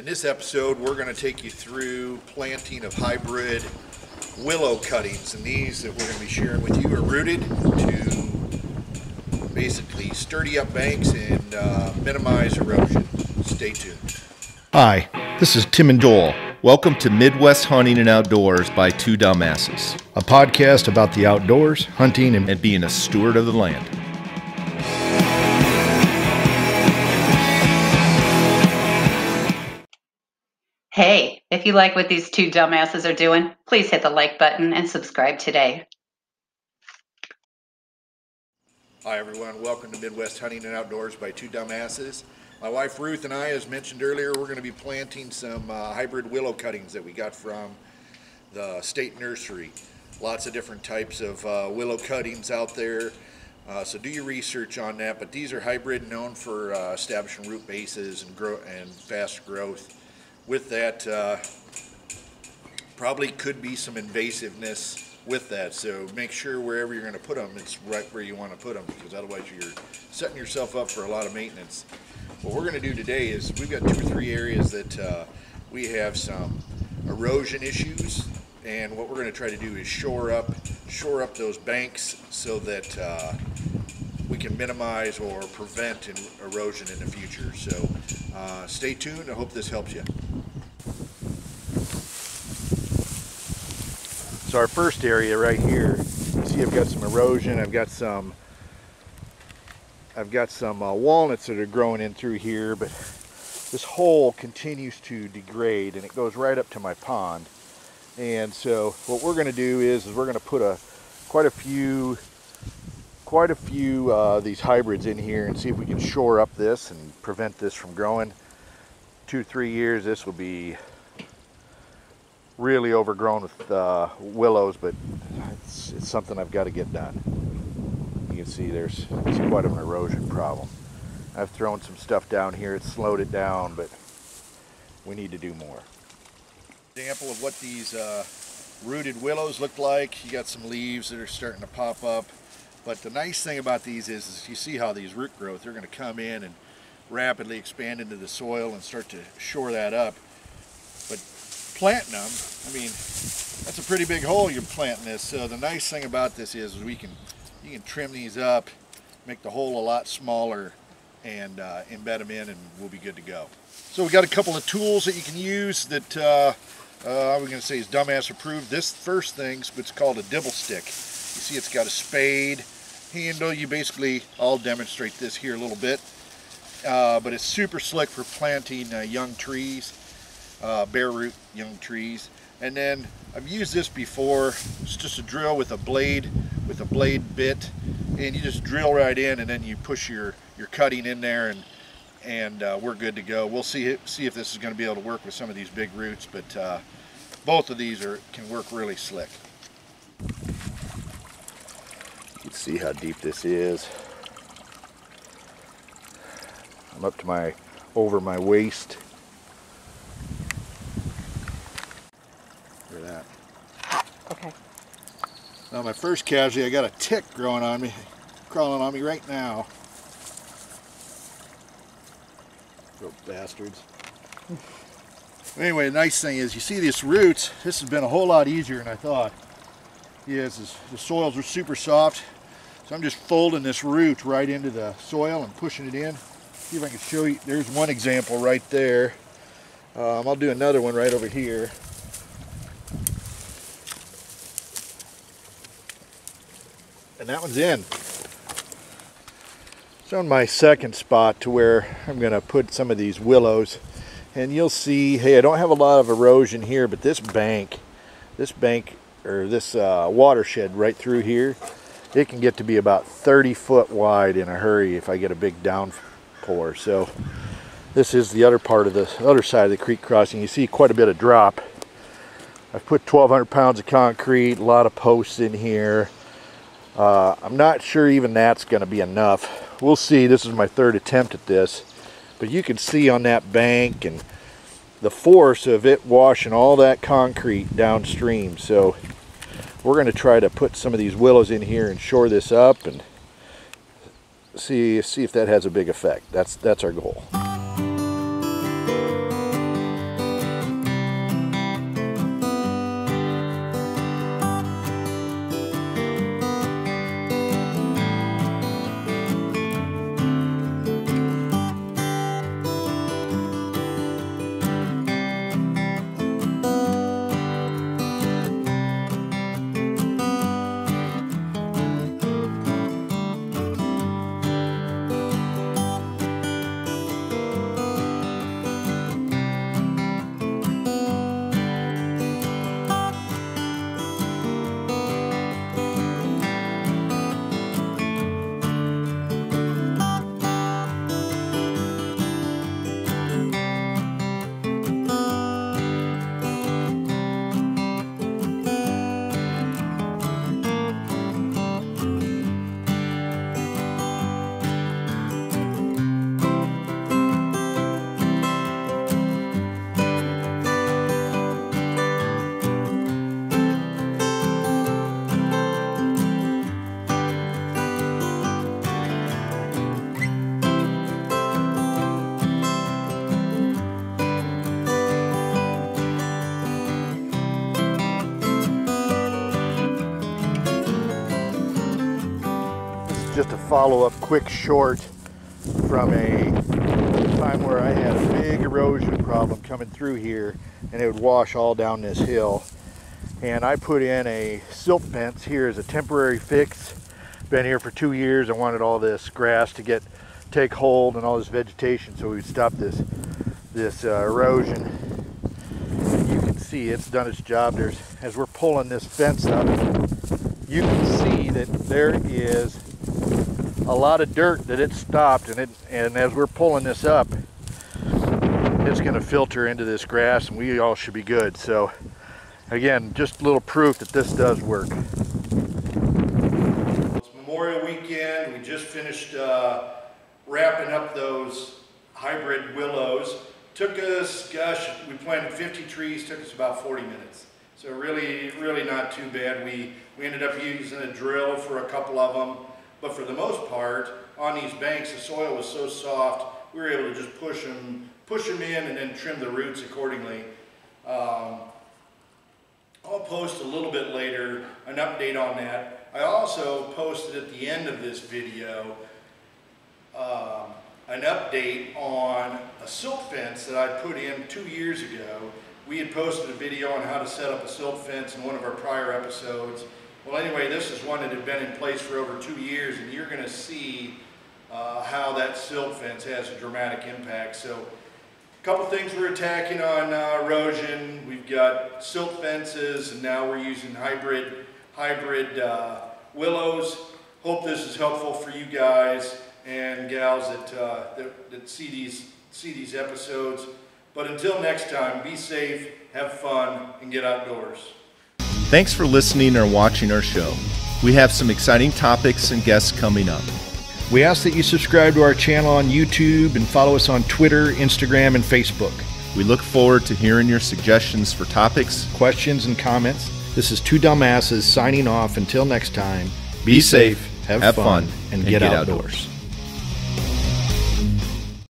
In this episode, we're going to take you through planting of hybrid willow cuttings. And these that we're going to be sharing with you are rooted to basically sturdy up banks and uh, minimize erosion. Stay tuned. Hi, this is Tim and Doyle. Welcome to Midwest Hunting and Outdoors by Two Dumbasses, a podcast about the outdoors, hunting, and being a steward of the land. Hey, if you like what these two dumbasses are doing, please hit the like button and subscribe today. Hi, everyone. Welcome to Midwest Hunting and Outdoors by Two Dumbasses. My wife Ruth and I, as mentioned earlier, we're going to be planting some uh, hybrid willow cuttings that we got from the state nursery. Lots of different types of uh, willow cuttings out there. Uh, so do your research on that. But these are hybrid, known for uh, establishing root bases and grow and fast growth with that, uh, probably could be some invasiveness with that. So make sure wherever you're going to put them, it's right where you want to put them because otherwise you're setting yourself up for a lot of maintenance. What we're going to do today is we've got two or three areas that uh, we have some erosion issues and what we're going to try to do is shore up shore up those banks so that uh, we can minimize or prevent erosion in the future. So uh, stay tuned. I hope this helps you. So our first area right here, you see I've got some erosion. I've got some I've got some uh, walnuts that are growing in through here, but this hole continues to degrade and it goes right up to my pond. And so what we're going to do is, is we're going to put a quite a few quite a few uh, these hybrids in here and see if we can shore up this and prevent this from growing. Two, three years, this will be really overgrown with uh, willows, but it's, it's, something I've got to get done. You can see there's, quite an erosion problem. I've thrown some stuff down here, it's slowed it down, but we need to do more. Example of what these uh, rooted willows look like. You got some leaves that are starting to pop up. But the nice thing about these is, is you see how these root growth, they're going to come in and rapidly expand into the soil and start to shore that up. But planting them, I mean, that's a pretty big hole you're planting this. So the nice thing about this is we can, you can trim these up, make the hole a lot smaller and uh, embed them in and we'll be good to go. So we got a couple of tools that you can use that uh, uh, I'm going to say is dumbass approved. This first thing's what's called a dibble stick. You see it's got a spade handle. You basically, I'll demonstrate this here a little bit. Uh, but it's super slick for planting uh, young trees, uh, bare root young trees. And then I've used this before. It's just a drill with a blade, with a blade bit. And you just drill right in and then you push your, your cutting in there and and uh, we're good to go. We'll see see if this is going to be able to work with some of these big roots, but uh, both of these are can work really slick. You can see how deep this is. I'm up to my, over my waist. Look at that. Okay. Now my first casualty, I got a tick growing on me, crawling on me right now. Little bastards. anyway, the nice thing is, you see these roots, this has been a whole lot easier than I thought is, the soils are super soft. So I'm just folding this root right into the soil and pushing it in. See if I can show you. There's one example right there. Um, I'll do another one right over here. And that one's in. So on my second spot to where I'm going to put some of these willows. And you'll see, hey, I don't have a lot of erosion here, but this bank, this bank or this uh, watershed right through here, it can get to be about 30 foot wide in a hurry if I get a big downpour. So this is the other part of the other side of the creek crossing. You see quite a bit of drop. I've put 1,200 pounds of concrete, a lot of posts in here. Uh, I'm not sure even that's going to be enough. We'll see. This is my third attempt at this. But you can see on that bank and the force of it washing all that concrete downstream. So we're going to try to put some of these willows in here and shore this up and see see if that has a big effect. That's that's our goal. Just a follow-up quick short from a time where I had a big erosion problem coming through here and it would wash all down this hill. And I put in a silt fence here as a temporary fix. Been here for two years. I wanted all this grass to get take hold and all this vegetation so we would stop this this uh, erosion. And you can see it's done its job. There's as we're pulling this fence up, you can see that there is a lot of dirt that it stopped and it and as we're pulling this up it's going to filter into this grass and we all should be good. So again just a little proof that this does work. It's memorial weekend. We just finished uh, wrapping up those hybrid willows. Took us gosh we planted 50 trees took us about 40 minutes. So really really not too bad. We we ended up using a drill for a couple of them but for the most part, on these banks, the soil was so soft, we were able to just push them, push them in and then trim the roots accordingly. Um, I'll post a little bit later an update on that. I also posted at the end of this video um, an update on a silt fence that I put in two years ago. We had posted a video on how to set up a silt fence in one of our prior episodes. Well, anyway, this is one that had been in place for over two years, and you're going to see uh, how that silt fence has a dramatic impact. So, a couple things we're attacking on uh, erosion. We've got silt fences, and now we're using hybrid hybrid uh, willows. Hope this is helpful for you guys and gals that, uh, that, that see these see these episodes. But until next time, be safe, have fun, and get outdoors. Thanks for listening or watching our show. We have some exciting topics and guests coming up. We ask that you subscribe to our channel on YouTube and follow us on Twitter, Instagram, and Facebook. We look forward to hearing your suggestions for topics, questions, and comments. This is Two Dumbasses signing off until next time. Be, safe, have, have fun, fun, and, and get, get outdoors. outdoors.